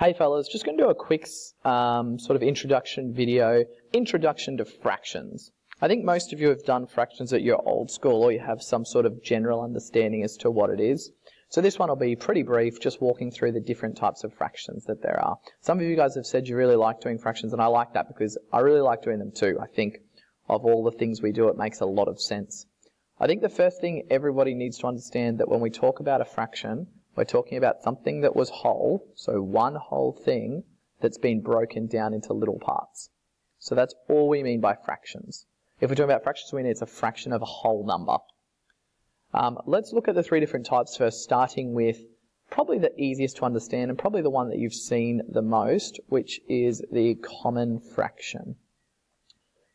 Hey fellas, just going to do a quick um, sort of introduction video, introduction to fractions. I think most of you have done fractions at your old school or you have some sort of general understanding as to what it is. So this one will be pretty brief, just walking through the different types of fractions that there are. Some of you guys have said you really like doing fractions and I like that because I really like doing them too. I think of all the things we do, it makes a lot of sense. I think the first thing everybody needs to understand that when we talk about a fraction, we're talking about something that was whole, so one whole thing that's been broken down into little parts. So that's all we mean by fractions. If we're talking about fractions, we mean it's a fraction of a whole number. Um, let's look at the three different types first, starting with probably the easiest to understand and probably the one that you've seen the most, which is the common fraction.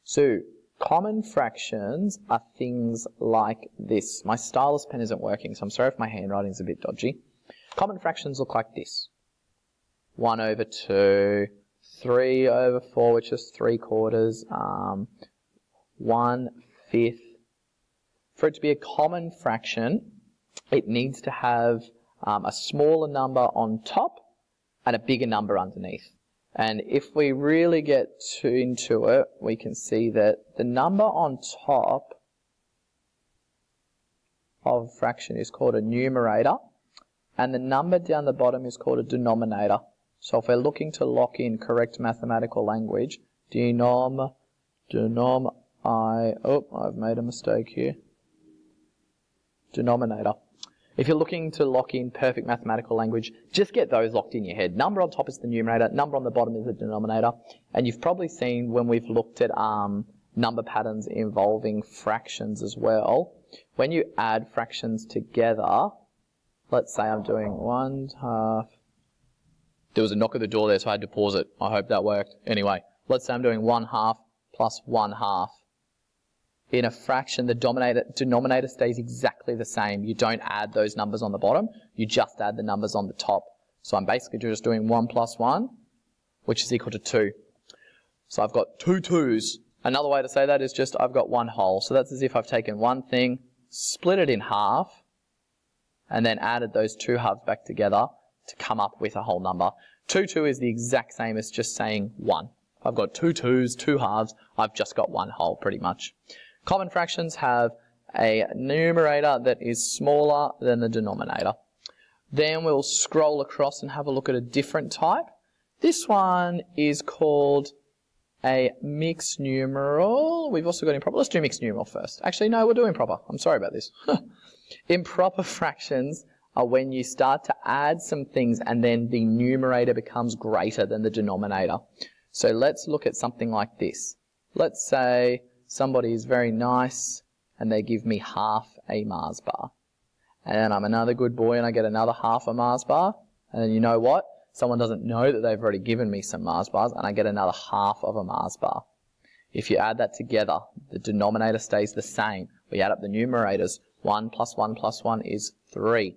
So Common fractions are things like this. My stylus pen isn't working, so I'm sorry if my handwriting's a bit dodgy. Common fractions look like this. 1 over 2, 3 over 4, which is 3 quarters, um, 1 fifth. For it to be a common fraction, it needs to have um, a smaller number on top and a bigger number underneath. And if we really get to, into it, we can see that the number on top of a fraction is called a numerator, and the number down the bottom is called a denominator. So if we're looking to lock in correct mathematical language, denom, denom, I, oh, I've made a mistake here. Denominator. If you're looking to lock in perfect mathematical language, just get those locked in your head. Number on top is the numerator, number on the bottom is the denominator. And you've probably seen when we've looked at um, number patterns involving fractions as well, when you add fractions together, let's say I'm doing one half. There was a knock at the door there, so I had to pause it. I hope that worked. Anyway, let's say I'm doing one half plus one half in a fraction, the denominator stays exactly the same. You don't add those numbers on the bottom, you just add the numbers on the top. So I'm basically just doing 1 plus 1, which is equal to 2. So I've got two twos. Another way to say that is just I've got one whole. So that's as if I've taken one thing, split it in half, and then added those two halves back together to come up with a whole number. 2, 2 is the exact same as just saying 1. I've got two twos, two halves, I've just got one whole pretty much. Common fractions have a numerator that is smaller than the denominator. Then we'll scroll across and have a look at a different type. This one is called a mixed numeral. We've also got improper. Let's do mixed numeral first. Actually, no, we're doing proper. I'm sorry about this. improper fractions are when you start to add some things and then the numerator becomes greater than the denominator. So let's look at something like this. Let's say somebody is very nice and they give me half a Mars bar. And I'm another good boy and I get another half a Mars bar. And you know what? Someone doesn't know that they've already given me some Mars bars and I get another half of a Mars bar. If you add that together, the denominator stays the same. We add up the numerators. 1 plus 1 plus 1 is 3.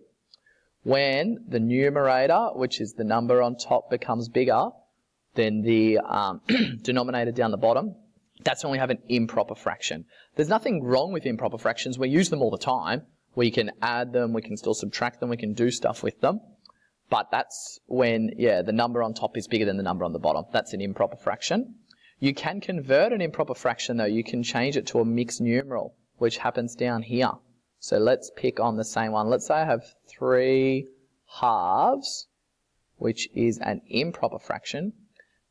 When the numerator, which is the number on top, becomes bigger than the um, denominator down the bottom, that's when we have an improper fraction. There's nothing wrong with improper fractions. We use them all the time. We can add them, we can still subtract them, we can do stuff with them. But that's when, yeah, the number on top is bigger than the number on the bottom. That's an improper fraction. You can convert an improper fraction though. You can change it to a mixed numeral, which happens down here. So let's pick on the same one. Let's say I have three halves, which is an improper fraction.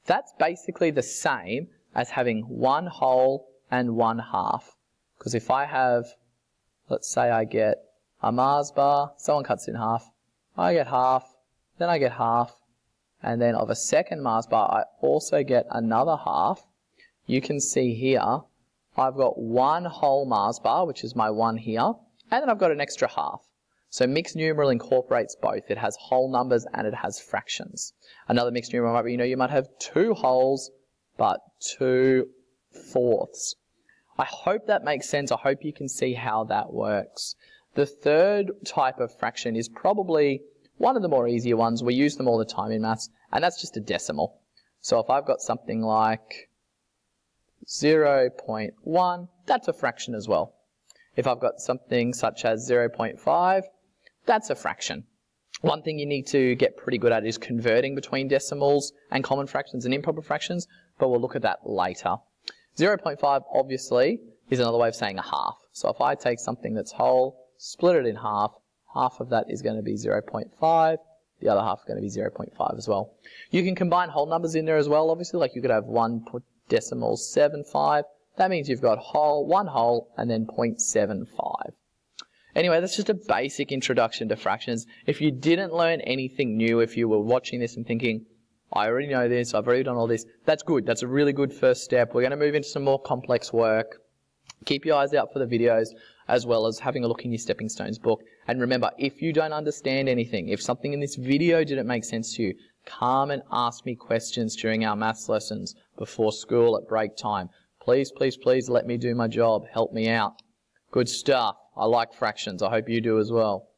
That's basically the same as having one whole and one half. Because if I have, let's say I get a Mars bar, someone cuts it in half, I get half, then I get half, and then of a second Mars bar I also get another half. You can see here, I've got one whole Mars bar, which is my one here, and then I've got an extra half. So mixed numeral incorporates both. It has whole numbers and it has fractions. Another mixed numeral might be, you know, you might have two wholes but 2 fourths. I hope that makes sense. I hope you can see how that works. The third type of fraction is probably one of the more easier ones. We use them all the time in maths, and that's just a decimal. So if I've got something like 0.1, that's a fraction as well. If I've got something such as 0.5, that's a fraction. One thing you need to get pretty good at is converting between decimals and common fractions and improper fractions, but we'll look at that later. 0.5 obviously is another way of saying a half. So if I take something that's whole, split it in half, half of that is going to be 0.5, the other half is going to be 0.5 as well. You can combine whole numbers in there as well, obviously, like you could have 1 decimal 75. That means you've got whole, one whole, and then 0.75. Anyway, that's just a basic introduction to fractions. If you didn't learn anything new, if you were watching this and thinking, I already know this, I've already done all this, that's good. That's a really good first step. We're going to move into some more complex work. Keep your eyes out for the videos as well as having a look in your Stepping Stones book. And remember, if you don't understand anything, if something in this video didn't make sense to you, come and ask me questions during our maths lessons before school at break time. Please, please, please let me do my job. Help me out. Good stuff. I like fractions. I hope you do as well.